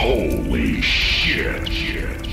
Holy shit. shit.